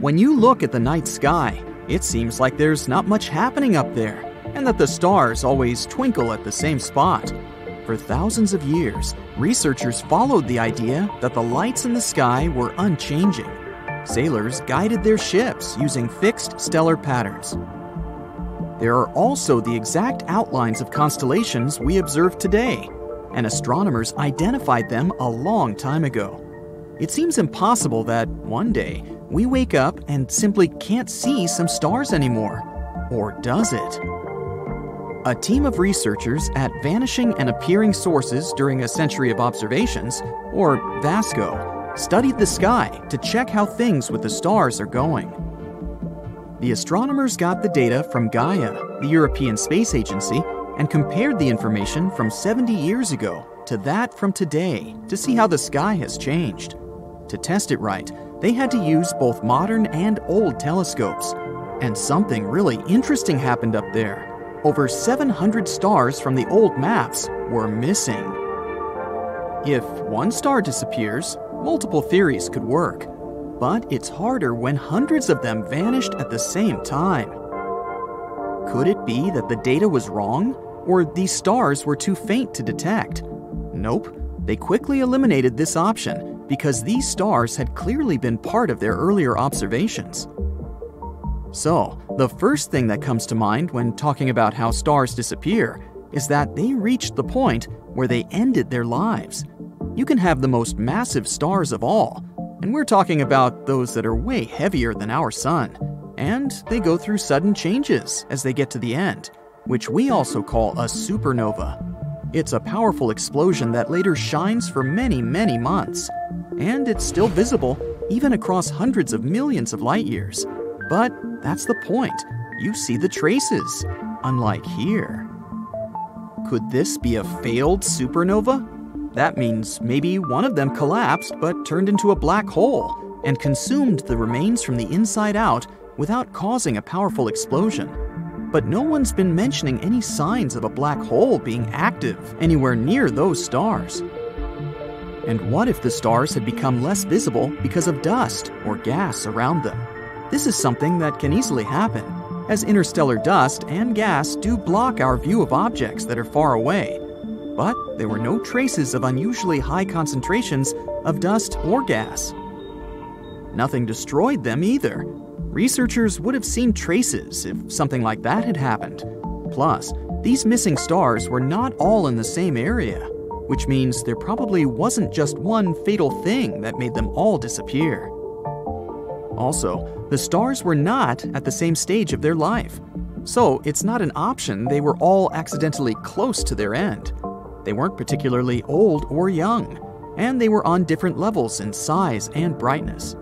When you look at the night sky, it seems like there's not much happening up there, and that the stars always twinkle at the same spot. For thousands of years, researchers followed the idea that the lights in the sky were unchanging. Sailors guided their ships using fixed stellar patterns. There are also the exact outlines of constellations we observe today, and astronomers identified them a long time ago. It seems impossible that one day we wake up and simply can't see some stars anymore. Or does it? A team of researchers at Vanishing and Appearing Sources during a Century of Observations, or VASCO, studied the sky to check how things with the stars are going. The astronomers got the data from Gaia, the European Space Agency, and compared the information from 70 years ago to that from today to see how the sky has changed. To test it right, they had to use both modern and old telescopes. And something really interesting happened up there. Over 700 stars from the old maps were missing. If one star disappears, multiple theories could work. But it's harder when hundreds of them vanished at the same time. Could it be that the data was wrong? Or these stars were too faint to detect? Nope, they quickly eliminated this option because these stars had clearly been part of their earlier observations. So, the first thing that comes to mind when talking about how stars disappear is that they reached the point where they ended their lives. You can have the most massive stars of all, and we're talking about those that are way heavier than our sun, and they go through sudden changes as they get to the end, which we also call a supernova. It's a powerful explosion that later shines for many, many months and it's still visible even across hundreds of millions of light years. But that's the point. You see the traces, unlike here. Could this be a failed supernova? That means maybe one of them collapsed but turned into a black hole and consumed the remains from the inside out without causing a powerful explosion. But no one's been mentioning any signs of a black hole being active anywhere near those stars. And what if the stars had become less visible because of dust or gas around them? This is something that can easily happen, as interstellar dust and gas do block our view of objects that are far away. But there were no traces of unusually high concentrations of dust or gas. Nothing destroyed them either. Researchers would have seen traces if something like that had happened. Plus, these missing stars were not all in the same area which means there probably wasn't just one fatal thing that made them all disappear. Also, the stars were not at the same stage of their life, so it's not an option they were all accidentally close to their end. They weren't particularly old or young, and they were on different levels in size and brightness.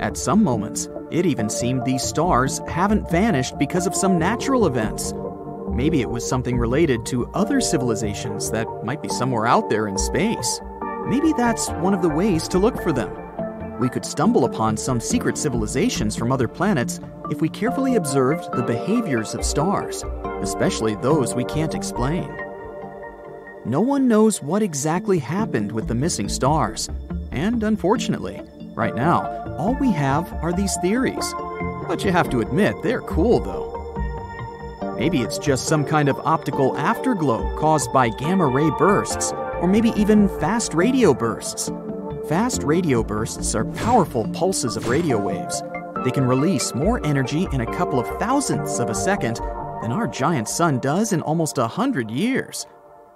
At some moments, it even seemed these stars haven't vanished because of some natural events Maybe it was something related to other civilizations that might be somewhere out there in space. Maybe that's one of the ways to look for them. We could stumble upon some secret civilizations from other planets if we carefully observed the behaviors of stars, especially those we can't explain. No one knows what exactly happened with the missing stars, and unfortunately, right now, all we have are these theories. But you have to admit, they're cool though. Maybe it's just some kind of optical afterglow caused by gamma ray bursts, or maybe even fast radio bursts. Fast radio bursts are powerful pulses of radio waves. They can release more energy in a couple of thousandths of a second than our giant sun does in almost a hundred years.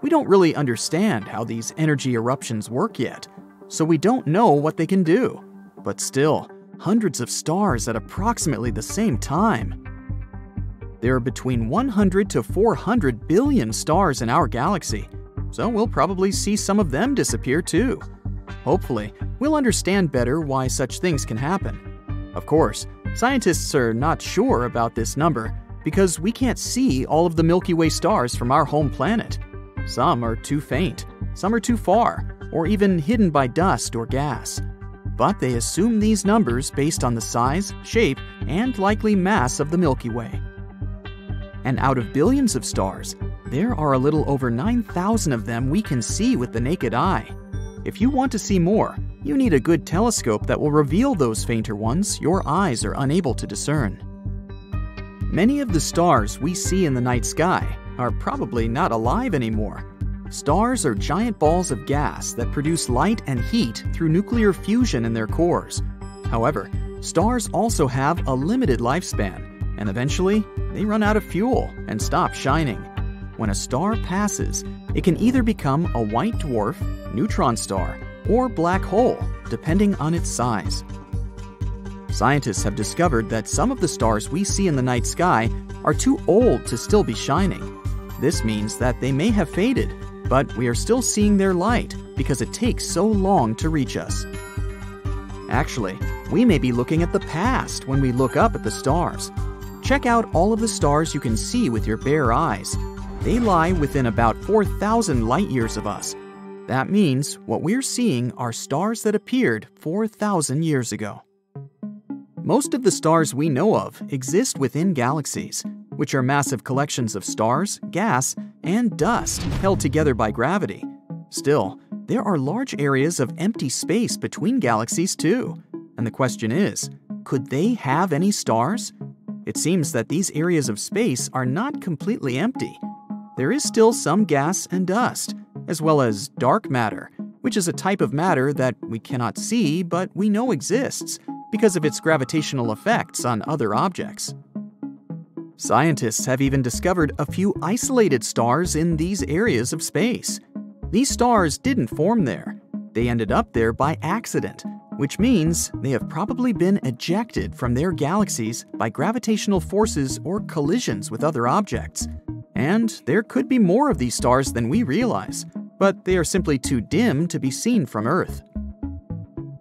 We don't really understand how these energy eruptions work yet, so we don't know what they can do. But still, hundreds of stars at approximately the same time. There are between 100 to 400 billion stars in our galaxy, so we'll probably see some of them disappear too. Hopefully, we'll understand better why such things can happen. Of course, scientists are not sure about this number because we can't see all of the Milky Way stars from our home planet. Some are too faint, some are too far, or even hidden by dust or gas. But they assume these numbers based on the size, shape, and likely mass of the Milky Way. And out of billions of stars, there are a little over 9,000 of them we can see with the naked eye. If you want to see more, you need a good telescope that will reveal those fainter ones your eyes are unable to discern. Many of the stars we see in the night sky are probably not alive anymore. Stars are giant balls of gas that produce light and heat through nuclear fusion in their cores. However, stars also have a limited lifespan, and eventually they run out of fuel and stop shining. When a star passes, it can either become a white dwarf, neutron star, or black hole, depending on its size. Scientists have discovered that some of the stars we see in the night sky are too old to still be shining. This means that they may have faded, but we are still seeing their light because it takes so long to reach us. Actually, we may be looking at the past when we look up at the stars. Check out all of the stars you can see with your bare eyes. They lie within about 4,000 light years of us. That means what we're seeing are stars that appeared 4,000 years ago. Most of the stars we know of exist within galaxies, which are massive collections of stars, gas, and dust held together by gravity. Still, there are large areas of empty space between galaxies too. And the question is could they have any stars? It seems that these areas of space are not completely empty. There is still some gas and dust, as well as dark matter, which is a type of matter that we cannot see but we know exists because of its gravitational effects on other objects. Scientists have even discovered a few isolated stars in these areas of space. These stars didn't form there, they ended up there by accident, which means they have probably been ejected from their galaxies by gravitational forces or collisions with other objects. And there could be more of these stars than we realize, but they are simply too dim to be seen from Earth.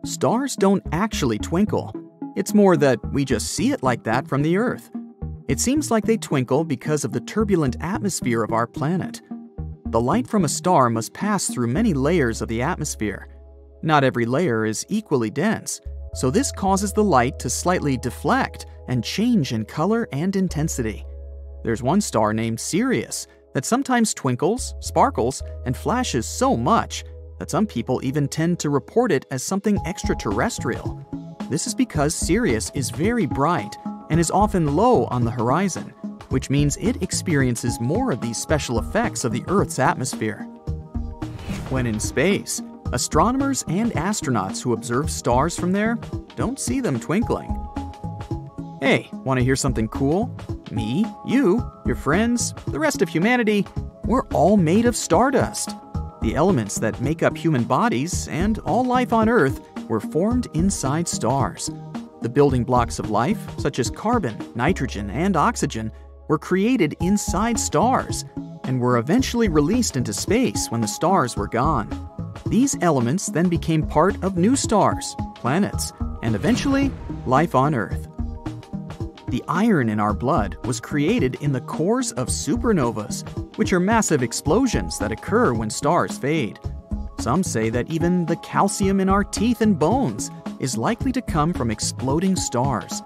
Stars don't actually twinkle. It's more that we just see it like that from the Earth. It seems like they twinkle because of the turbulent atmosphere of our planet. The light from a star must pass through many layers of the atmosphere. Not every layer is equally dense, so this causes the light to slightly deflect and change in color and intensity. There's one star named Sirius that sometimes twinkles, sparkles, and flashes so much that some people even tend to report it as something extraterrestrial. This is because Sirius is very bright and is often low on the horizon, which means it experiences more of these special effects of the Earth's atmosphere. When in space, astronomers and astronauts who observe stars from there don't see them twinkling. Hey, want to hear something cool? Me, you, your friends, the rest of humanity, we're all made of stardust. The elements that make up human bodies and all life on Earth were formed inside stars. The building blocks of life, such as carbon, nitrogen, and oxygen, were created inside stars and were eventually released into space when the stars were gone. These elements then became part of new stars, planets, and eventually life on Earth. The iron in our blood was created in the cores of supernovas, which are massive explosions that occur when stars fade. Some say that even the calcium in our teeth and bones is likely to come from exploding stars.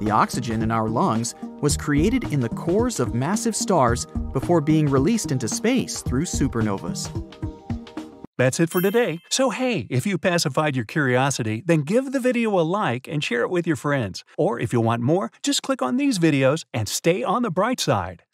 The oxygen in our lungs was created in the cores of massive stars before being released into space through supernovas. That's it for today. So hey, if you pacified your curiosity, then give the video a like and share it with your friends. Or if you want more, just click on these videos and stay on the bright side.